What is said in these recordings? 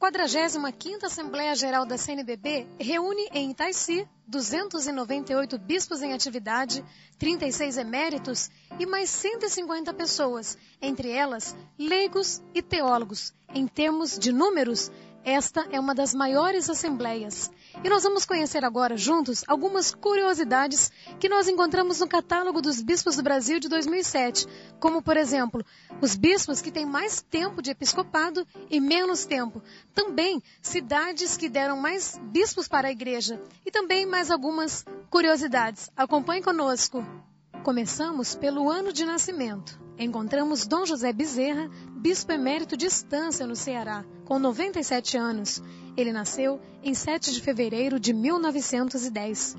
45ª Assembleia Geral da CNBB reúne em Itaici 298 bispos em atividade, 36 eméritos e mais 150 pessoas, entre elas leigos e teólogos. Em termos de números, esta é uma das maiores assembleias. E nós vamos conhecer agora juntos algumas curiosidades que nós encontramos no catálogo dos bispos do Brasil de 2007, como por exemplo, os bispos que têm mais tempo de episcopado e menos tempo. Também cidades que deram mais bispos para a igreja e também mais algumas curiosidades. Acompanhe conosco. Começamos pelo ano de nascimento. Encontramos Dom José Bezerra, bispo emérito de Estância, no Ceará, com 97 anos. Ele nasceu em 7 de fevereiro de 1910.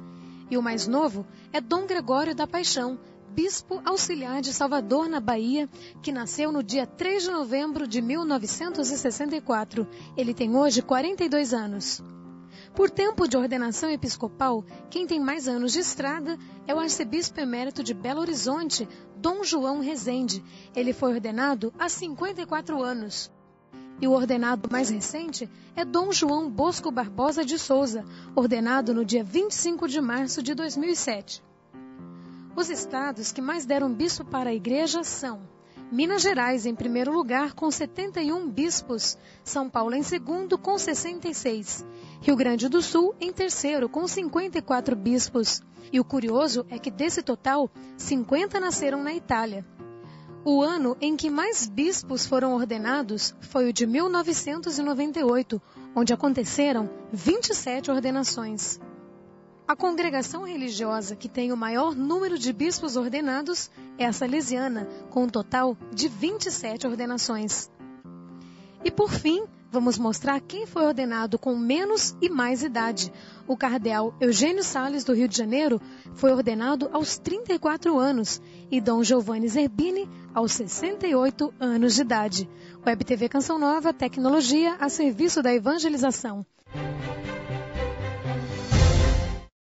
E o mais novo é Dom Gregório da Paixão, bispo auxiliar de Salvador, na Bahia, que nasceu no dia 3 de novembro de 1964. Ele tem hoje 42 anos. Por tempo de ordenação episcopal, quem tem mais anos de estrada é o arcebispo emérito de Belo Horizonte, Dom João Rezende. Ele foi ordenado há 54 anos. E o ordenado mais recente é Dom João Bosco Barbosa de Souza, ordenado no dia 25 de março de 2007. Os estados que mais deram bispo para a igreja são Minas Gerais em primeiro lugar com 71 bispos, São Paulo em segundo com 66, Rio Grande do Sul em terceiro com 54 bispos. E o curioso é que desse total, 50 nasceram na Itália. O ano em que mais bispos foram ordenados foi o de 1998, onde aconteceram 27 ordenações. A congregação religiosa que tem o maior número de bispos ordenados é a Salesiana, com um total de 27 ordenações. E por fim, vamos mostrar quem foi ordenado com menos e mais idade. O cardeal Eugênio Sales do Rio de Janeiro foi ordenado aos 34 anos e Dom Giovanni Zerbini aos 68 anos de idade. Web TV Canção Nova, tecnologia a serviço da evangelização.